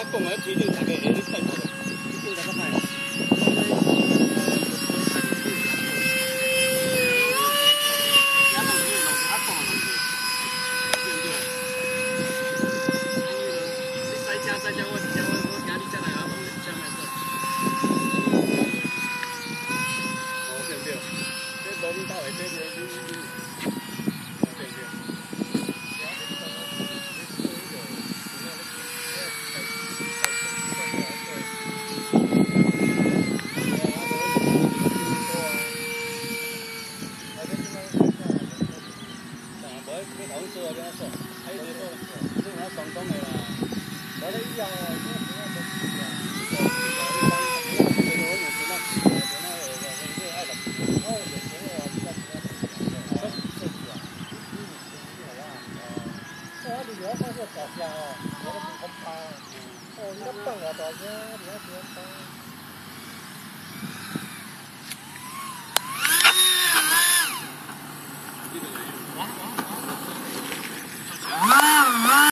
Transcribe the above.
약동을 제대로 잡아야 돼. 이쪽으로 잡아야 돼. 너무 다 외대고 cái cái thằng xưa cho nó xưa thấy người tôi nhưng nó còn có này là đó đấy giờ Wow. Wow.